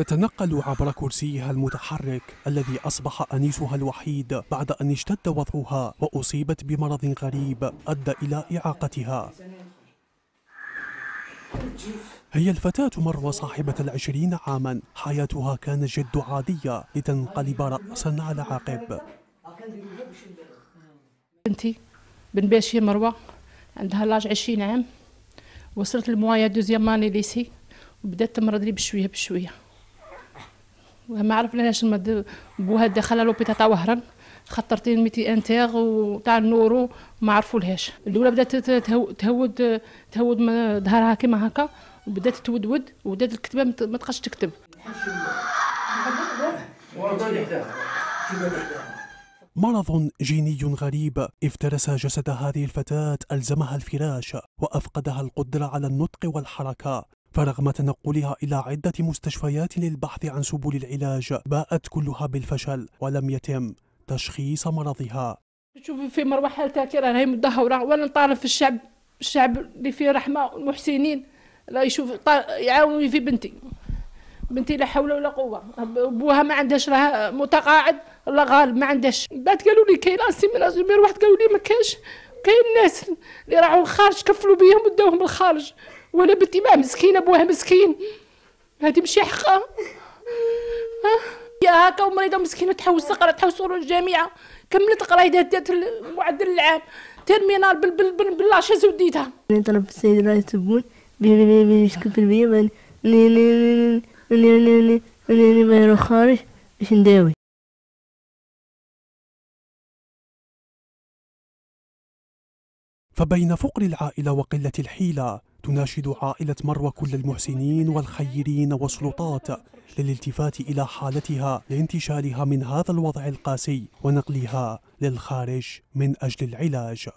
تتنقل عبر كرسيها المتحرك الذي أصبح أنيسها الوحيد بعد أن اشتد وضعها وأصيبت بمرض غريب أدى إلى إعاقتها. هي الفتاة مروة صاحبة العشرين عاما. حياتها كانت جد عادية لتنقلب رأسا على عقب. بنتي بن باشي مروة عندها لاج عشرين عام. وصلت الموايا دوزيام ماني ليسي وبدأت تمرض لي بشوية بشوية. ما عرف لهاش بوها دخلها لوبيتا تاع وهران. خطرتين ميتي انتيغ وتاع النورو ما عرفولهاش الأولى بدات تهود تهود ظهرها كيما هكا وبدات تودود وبدات الكتابه ما تبقاش تكتب. مرض جيني غريب. افترس جسد هذه الفتاة ألزمها الفراش وأفقدها القدرة على النطق والحركة. فرغم تنقلها إلى عدة مستشفيات للبحث عن سبل العلاج باءت كلها بالفشل ولم يتم تشخيص مرضها. شوفي في مروة حالتها كي راهي مدهورة وأنا نطالب في الشعب الشعب اللي فيه رحمة والمحسنين لا يشوف يعاونوني في بنتي. بنتي لا حول ولا قوة. بوها ما عندهاش راه متقاعد الله غالب ما عندهاش بعد قالوا لي كاين assimilation واحد قالوا لي ما كاينش. كاين ناس اللي راحوا الخارج كفلوا بيهم وداوهم الخارج وأنا بنتي ما مسكينه ابوها مسكين هذه ماشي حقها يا هكا ومريضه مسكينه تحوس تقرا تحوس الجامعة كملت قرايتها دات المعدل العام تيرمينال باللاشيز وديتها طلب السيد التبون بيشكل في البيئة ما يروح خارج باش نداوي فبين فقر العائلة وقلة الحيلة تناشد عائلة مروة كل المحسنين والخيرين والسلطات للالتفات إلى حالتها لانتشالها من هذا الوضع القاسي ونقلها للخارج من أجل العلاج.